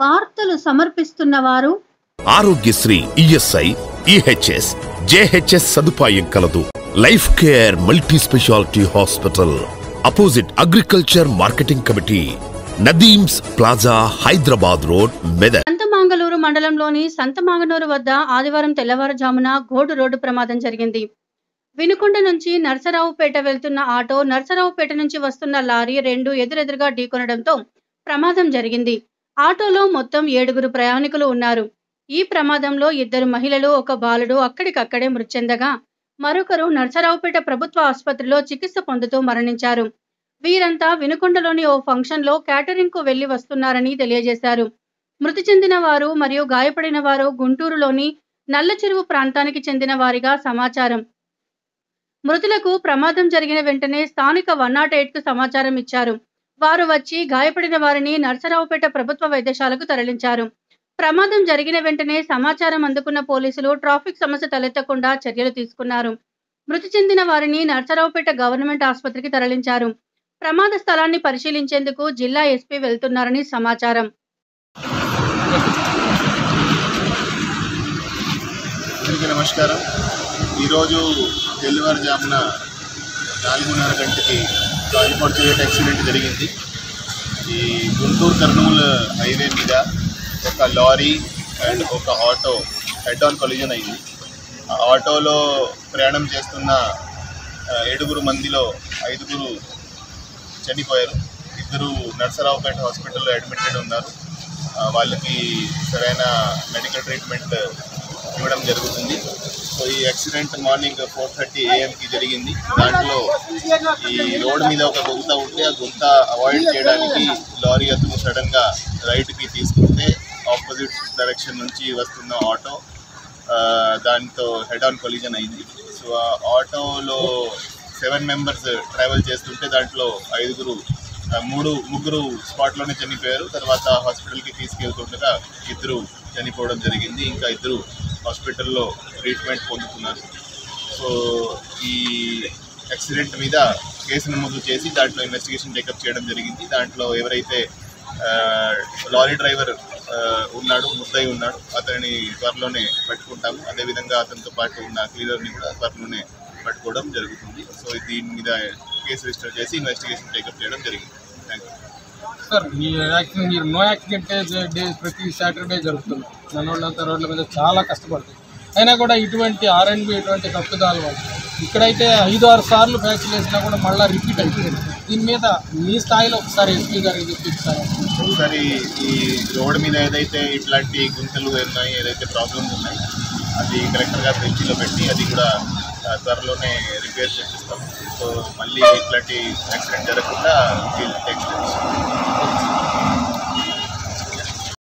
వార్తలు సమర్పిస్తున్న వారు ఆరోగ్యశ్రీ ఈఎస్ఐ ఈహెచ్ఎస్ జేహెచ్ఎస్ సదుపాయం కలదు. Life care multi speciality hospital opposite agriculture marketing committee Nadeem's plaza Hyderabad road Medak Santhamangaluru మండలంలోని సంతమాంగనూరు వద్ద ఆదివారం తెల్లవారుజామున గోడు రోడ్డు ప్రమాదం జరిగింది. వినుకొండ నుంచి నర్సరావుపేట వెళ్తున్న ఆటో నర్సరావుపేట నుంచి వస్తున్న లారీ రెండు ఎదురెదురుగా ఢీకొనడంతో ప్రమాదం జరిగింది. ఆటోలో మొత్తం ఏడుగురు ప్రయాణికులు ఉన్నారు. ఈ ప్రమాదంలో ఇద్దరు మహిళలు ఒక బాలుడు అక్కడికక్కడే మృతి చెందగా మరొకరు నర్సరావుపేట ప్రభుత్వ ఆసుపత్రిలో చికిత్స పొందుతూ మరణించారు. వీరంతా వినుకొండలోని ఓ ఫంక్షన్లో క్యాటరింగ్కు వెళ్ళి వస్తున్నారని తెలియజేశారు. మృతి చెందిన వారు మరియు గాయపడిన వారు గుంటూరులోని నల్ల చెరువు ప్రాంతానికి చెందిన వారిగా సమాచారం. మృతులకు ప్రమాదం జరిగిన వెంటనే స్థానిక వన్ నాట్కు సమాచారం ఇచ్చారు. వారు వచ్చి గాయపడిన వారిని నర్సరావుపేట ప్రభుత్వ వైద్యశాలకు తరలించారు. ప్రమాదం జరిగిన వెంటనే సమాచారం అందుకున్న పోలీసులు ట్రాఫిక్ సమస్య తలెత్తకుండా చర్యలు తీసుకున్నారు. మృతి చెందిన వారిని నర్సరావుపేట గవర్నమెంట్ ఆసుపత్రికి తరలించారు. ప్రమాద స్థలాన్ని పరిశీలించేందుకు జిల్లా ఎస్పీ వెళ్తున్నారని సమాచారం. నమస్కారం. ఈరోజు తెల్లవారుజామున నాలుగున్నర గంటకి గాలిపొడి యాక్సిడెంట్ జరిగింది. ఈ గుంటూరు కర్నూలు హైవే మీద ఒక లారీ అండ్ ఒక ఆటో హెడ్ ఆన్ కొలిజన్ అయింది. ఆ ఆటోలో ప్రయాణం చేస్తున్న ఏడుగురు మందిలో ఐదుగురు చనిపోయారు. ఇద్దరు నర్సరావుపేట హాస్పిటల్లో అడ్మిటెడ్ ఉన్నారు. వాళ్ళకి సరైన మెడికల్ ట్రీట్మెంట్ ఇవ్వడం జరుగుతుంది. ఈ యాక్సిడెంట్ మార్నింగ్ ఫోర్ థర్టీ ఏఎంకి జరిగింది. దాంట్లో ఈ రోడ్ మీద ఒక గుంత ఉంటే ఆ గుంత అవాయిడ్ చేయడానికి లారీ అతను సడన్గా రైట్కి తీసుకుంటే ఆపోజిట్ డైరెక్షన్ నుంచి వస్తున్న ఆటో ఆ, దాంతో హెడ్ ఆన్ కొలిజన్ అయింది. సో ఆ ఆటోలో సెవెన్ మెంబర్స్ ట్రావెల్ చేస్తుంటే దాంట్లో ఐదుగురు మూడు ముగ్గురు స్పాట్లోనే చనిపోయారు. తర్వాత హాస్పిటల్కి తీసుకెళ్తుండగా ఇద్దరు చనిపోవడం జరిగింది. ఇంకా ఇద్దరు హాస్పిటల్లో ట్రీట్మెంట్ పొందుతున్నారు. సో ఈ యాక్సిడెంట్ మీద కేసు నమోదు చేసి దాంట్లో ఇన్వెస్టిగేషన్ టేకప్ చేయడం జరిగింది. దాంట్లో ఎవరైతే లారీ డ్రైవర్ ఉన్నాడు ముద్దయి ఉన్నాడు అతనిని త్వరలోనే పట్టుకుంటాము. అదేవిధంగా అతనితో పాటు ఉన్న క్లీనర్ని కూడా త్వరలోనే పట్టుకోవడం జరుగుతుంది. సో దీని మీద కేసు రిజిస్టర్ చేసి ఇన్వెస్టిగేషన్ టేకప్ చేయడం జరిగింది. థ్యాంక్ యూ సార్ ఈ యాక్సిడెంట్ మీరు నో యాక్సిడెంట్ డే ప్రతి సాటర్డే జరుగుతుంది. మనోళ్ళంతా రోడ్ల మీద చాలా కష్టపడుతుంది అయినా కూడా ఇటువంటి ఆర్ఎండ్బి ఇటువంటి తప్పుదాల వల్ల ఇక్కడైతే ఐదు ఆరు సార్లు ఫ్యాక్చర్ వేసినా కూడా మళ్ళీ రిపీట్ అయిపోయింది. దీని మీద మీ స్థాయిలో ఒకసారి ఎస్పీ గారికి చూపిస్తారు ఒకసారి ఈ రోడ్డు మీద ఏదైతే ఇట్లాంటి గుంతలు ఉన్నాయి ఏదైతే ప్రాబ్లమ్స్ ఉన్నాయి అది కలెక్టర్ గారి దృష్టిలో పెట్టి అది కూడా త్వరలోనే రిపేర్ చేపిస్తాం. సో మళ్ళీ ఇట్లాంటి యాక్సిడెంట్ జరగకుండా టెక్స్ట్